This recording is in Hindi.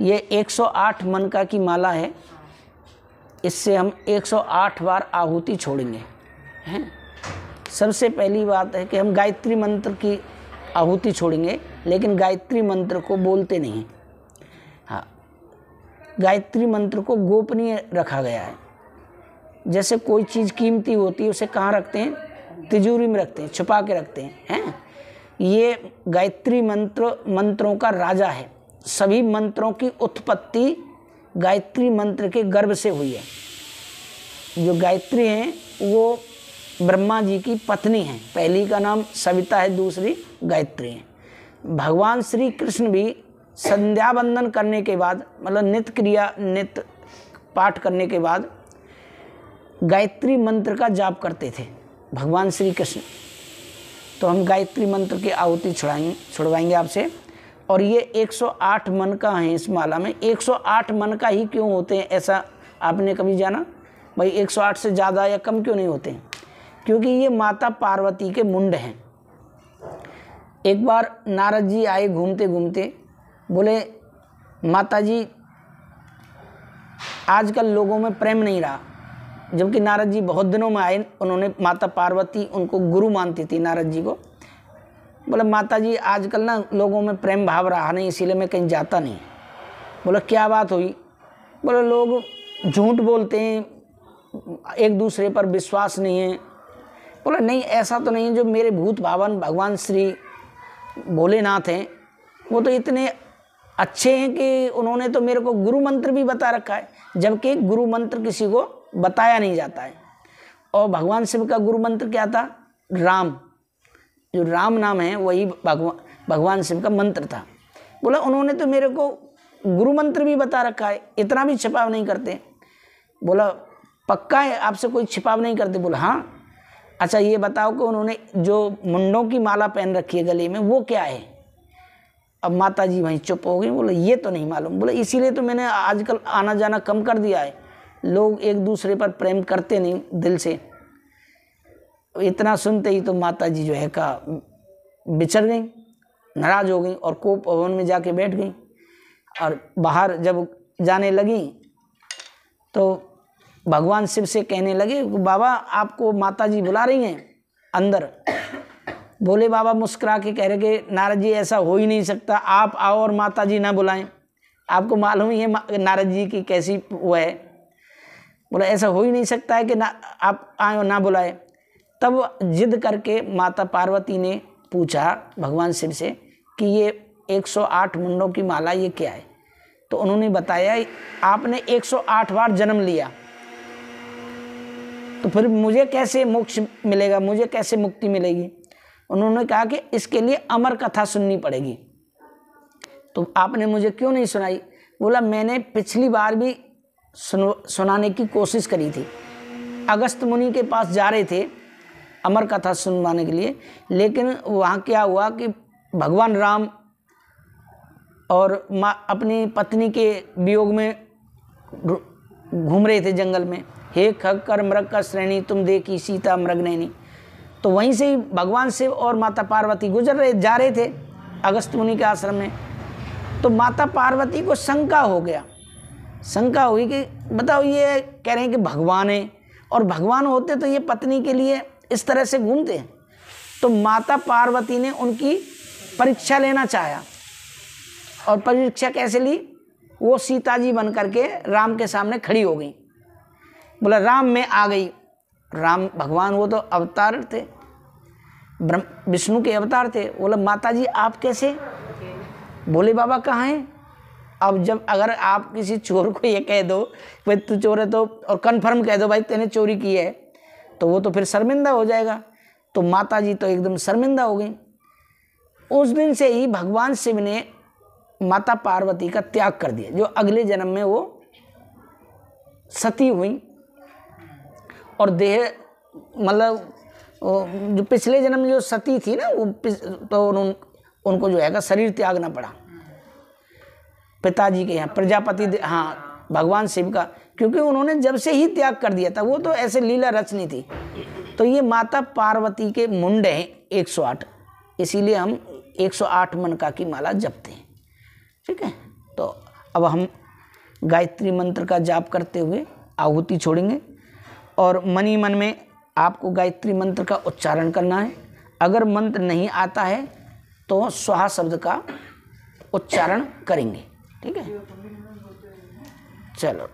ये 108 मनका की माला है। इससे हम 108 बार आहुति छोड़ेंगे, हैं? सबसे पहली बात है कि हम गायत्री मंत्र की आहुति छोड़ेंगे, लेकिन गायत्री मंत्र को बोलते नहीं। हाँ गायत्री मंत्र को गोपनीय रखा गया है। जैसे कोई चीज़ कीमती होती है, उसे कहाँ रखते हैं? तिजोरी में रखते हैं, छुपा के रखते हैं हैं? ये गायत्री मंत्र, मंत्रों का राजा है। सभी मंत्रों की उत्पत्ति गायत्री मंत्र के गर्भ से हुई है। जो गायत्री हैं, वो ब्रह्मा जी की पत्नी हैं। पहली का नाम सविता है, दूसरी गायत्री है। भगवान श्री कृष्ण भी संध्या वंदन करने के बाद मतलब नित्य क्रिया नित्य पाठ करने के बाद गायत्री मंत्र का जाप करते थे, भगवान श्री कृष्ण तो हम गायत्री मंत्र की आहुति छुड़ाएँगे छुड़वाएँगे आपसे। और ये 108 मन का है इस माला में। 108 मन का ही क्यों होते हैं? ऐसा आपने कभी जाना? भाई 108 से ज़्यादा या कम क्यों नहीं होते हैं? क्योंकि ये माता पार्वती के मुंड हैं। एक बार नारद जी आए घूमते घूमते बोले माता जी आजकल लोगों में प्रेम नहीं रहा। जबकि नारद जी बहुत दिनों में आए, उन्होंने माता पार्वती उनको गुरु मानती थी नारद जी को। बोले माता जी आजकल ना लोगों में प्रेम भाव रहा नहीं, इसीलिए मैं कहीं जाता नहीं। बोले, क्या बात हुई? बोले, लोग झूठ बोलते हैं, एक दूसरे पर विश्वास नहीं है। बोले, नहीं, ऐसा तो नहीं जो मेरे भूत भावन, भगवान श्री भोलेनाथ हैं, वो तो इतने अच्छे हैं कि उन्होंने तो मेरे को गुरु मंत्र भी बता रखा है, जबकि गुरु मंत्र किसी को बताया नहीं जाता है। और भगवान शिव का गुरु मंत्र क्या था? राम। जो राम नाम है, वही भगवान भगवान शिव का मंत्र था। बोला, उन्होंने तो मेरे को गुरु मंत्र भी बता रखा है, इतना भी छिपाव नहीं करते। बोला, पक्का है, आपसे कोई छिपाव नहीं करते? बोला हाँ। अच्छा ये बताओ कि उन्होंने जो मुंडों की माला पहन रखी है गले में, वो क्या है? अब माता जी वहीं चुप हो गई, बोले, ये तो नहीं मालूम। बोले, इसीलिए तो मैंने आजकल आना जाना कम कर दिया है। लोग एक दूसरे पर प्रेम करते नहीं दिल से। इतना सुनते ही तो माता जी जो है का बिछड़ गई, नाराज़ हो गई और कोप भवन में जाके बैठ गई और बाहर जब जाने लगी तो भगवान शिव से कहने लगे, बाबा, आपको माता जी बुला रही हैं अंदर। बोले, बाबा, मुस्कुरा के कह रहे कि नारद जी, ऐसा हो ही नहीं सकता, आप आओ और माता जी ना बुलाएँ। आपको मालूम ही है नारद जी की कैसी वो है। बोला, ऐसा हो ही नहीं सकता है कि ना, आप आए और ना बुलाए। तब जिद करके माता पार्वती ने पूछा भगवान शिव से कि ये 108 मुंडों की माला ये क्या है? तो उन्होंने बताया, आपने 108 बार जन्म लिया। तो फिर मुझे कैसे मोक्ष मिलेगा? मुझे कैसे मुक्ति मिलेगी? उन्होंने कहा कि इसके लिए अमर कथा सुननी पड़ेगी। तो आपने मुझे क्यों नहीं सुनाई? बोला, मैंने पिछली बार भी सुन, सुनाने की कोशिश करी थी। अगस्त मुनि के पास जा रहे थे अमर कथा सुनवाने के लिए। लेकिन वहाँ क्या हुआ कि भगवान राम और माँ अपनी पत्नी के वियोग में घूम रहे थे जंगल में। हे खग कर मृग का श्रेणी, तुम देखी सीता मृग नैनी। तो वहीं से ही भगवान शिव और माता पार्वती गुजर रहे, जा रहे थे अगस्त मुनि के आश्रम में। तो माता पार्वती को शंका हो गया। शंका हुई कि, बताओ, ये कह रहे हैं कि भगवान है और भगवान होते तो ये पत्नी के लिए इस तरह से घूमते हैं तो माता पार्वती ने उनकी परीक्षा लेना चाहा और परीक्षा कैसे ली? वो सीता जी बन करके राम के सामने खड़ी हो गई। बोला, राम, में आ गई। राम, भगवान, वो तो अवतार थे। ब्रह्म, विष्णु के अवतार थे। बोला माता जी आप कैसे? बोले, बाबा, कहाँ हैं? अब जब अगर आप किसी चोर को ये कह दो, भाई, तू चोर है तो और कन्फर्म कह दो, भाई, तेने चोरी की है। तो वो तो फिर शर्मिंदा हो जाएगा। तो माता जी तो एकदम शर्मिंदा हो गई। उस दिन से ही भगवान शिव ने माता पार्वती का त्याग कर दिया जो अगले जन्म में वो सती हुई। और देह मतलब जो पिछले जन्म में जो सती थी ना वो तो उन, उनको जो है शरीर त्यागना पड़ा। पिताजी के यहाँ प्रजापति हाँ भगवान शिव का क्योंकि उन्होंने जब से ही त्याग कर दिया था, वो तो ऐसे लीला रचनी थी। तो ये माता पार्वती के मुंड हैं 108 इसीलिए हम 108 मनका की माला जपते हैं। ठीक है? तो अब हम गायत्री मंत्र का जाप करते हुए आहुति छोड़ेंगे और मनी मन में आपको गायत्री मंत्र का उच्चारण करना है। अगर मंत्र नहीं आता है तो स्वाहा शब्द का उच्चारण करेंगे। ठीक है? चलो